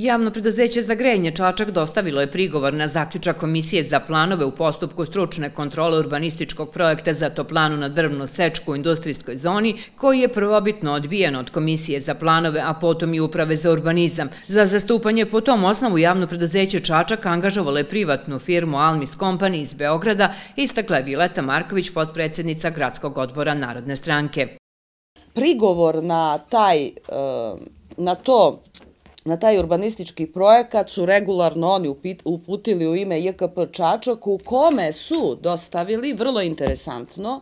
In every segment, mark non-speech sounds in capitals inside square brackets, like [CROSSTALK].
Javno preduzeće za grejanje Čačak dostavilo je prigovor na zaključak Komisije za planove u postupku stručne kontrole urbanističkog projekta za toplanu na drvnu sečku u industrijskoj zoni, koji je prvobitno odbijen od Komisije za planove, a potom i Uprave za urbanizam. Za zastupanje po tom osnovu javno preduzeće Čačak angažovalo je privatnu firmu Almis Company iz Beograda, istakla je Vileta Marković, podpredsednica Gradskog odbora Narodne stranke. Prigovor na taj, eh, na to na taj urbanistički projekat su regularno oni uputili u ime JKP Čačak u kome su dostavili, vrlo interesantno,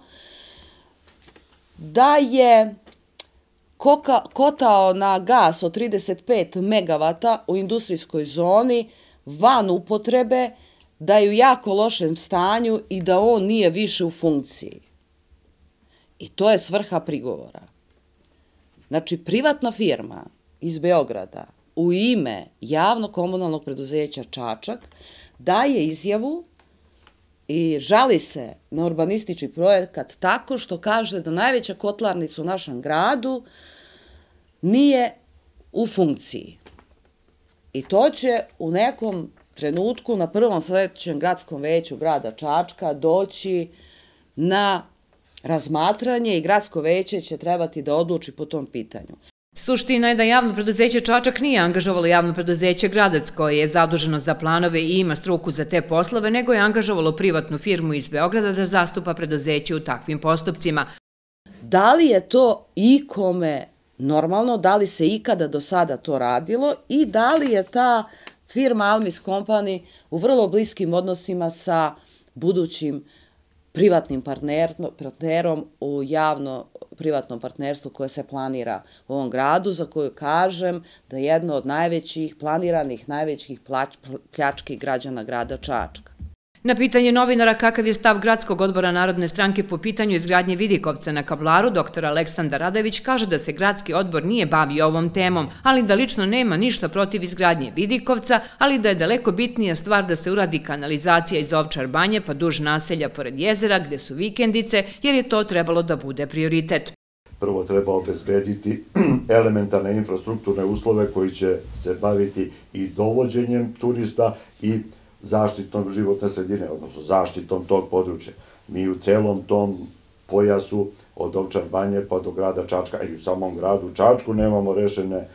da je kotao na gas od 35 megavata u industrijskoj zoni van upotrebe, da je u jako lošem stanju i da on nije više u funkciji. I to je svrha prigovora. Znači, privatna firma iz Beograda u ime javno-komunalnog preduzeća Čačak daje izjavu i žali se na urbanistički projekat tako što kaže da najveća kotlarnica u našem gradu nije u funkciji. I to će u nekom trenutku na prvom sledećem gradskom veću grada Čačka doći na razmatranje i gradsko veće će trebati da odluči po tom pitanju. Suština je da javno preduzeće Čačak nije angažovalo javno preduzeće Gradac koje je zaduženo za planove i ima struku za te poslove, nego je angažovalo privatnu firmu iz Beograda da zastupa preduzeće u takvim postupcima. Da li je to ikome normalno, da li se ikada do sada to radilo i da li je ta firma Almis Company u vrlo bliskim odnosima sa budućim privatnim partnerom u javno-privatnom partnerstvu koje se planira u ovom gradu, za koju kažem da je jedno od najvećih, planiranih najvećih pljački građana grada Čačka. Na pitanje novinara kakav je stav Gradskog odbora Narodne stranke po pitanju izgradnje Vidikovca na Kablaru, dr. Aleksandar Radović kaže da se Gradski odbor nije bavio ovom temom, ali da lično nema ništa protiv izgradnje Vidikovca, ali da je daleko bitnija stvar da se uradi kanalizacija iz Ovčar banje pa duž naselja pored jezera gde su vikendice, jer je to trebalo da bude prioritet. Prvo treba obezbediti [CLEARS THROAT] elementarne infrastrukturne uslove koji će se baviti i dovođenjem turista i zaštitom životne sredine, odnosno zaštitom tog područja. Mi u celom tom pojasu od Ovčar banje pa do grada Čačka i u samom gradu Čačku nemamo rešene e,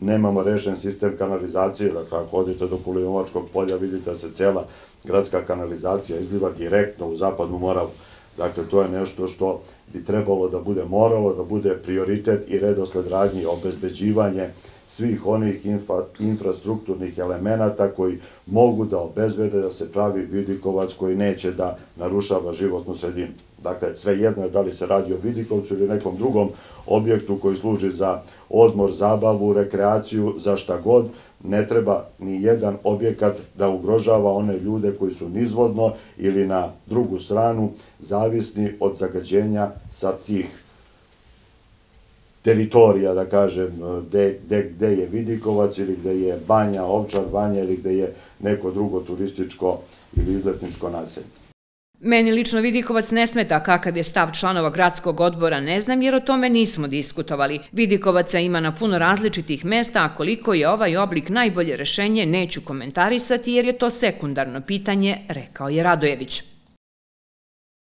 nemamo rešen sistem kanalizacije, dakle ako odete do Kulinovačkog polja vidite da se cela gradska kanalizacija izliva direktno u zapadnu Moravu. Dakle, to je nešto što bi trebalo da bude moralo, da bude prioritet i redosled radnji, obezbeđivanje svih onih infra, infrastrukturnih elemenata koji mogu da obezbede da se pravi vidikovac koji neće da narušava životnu sredinu. Dakle, sve jedno je da li se radi o Vidikovcu ili nekom drugom objektu koji služi za odmor, zabavu, rekreaciju, za šta god, ne treba ni jedan objekat da ugrožava one ljude koji su nizvodno ili na drugu stranu zavisni od zagađenja sa tih teritorija, da kažem, gde, gde, gde je Vidikovac ili gde je Banja, Ovčar Banja ili gde je neko drugo turističko ili izletničko naselje. Meni lično Vidikovac ne smeta kakav je stav članova gradskog odbora, ne znam jer o tome nismo diskutovali. Vidikovaca ima na puno različitih mesta, a koliko je ovaj oblik najbolje rešenje neću komentarisati jer je to sekundarno pitanje, rekao je Radojević.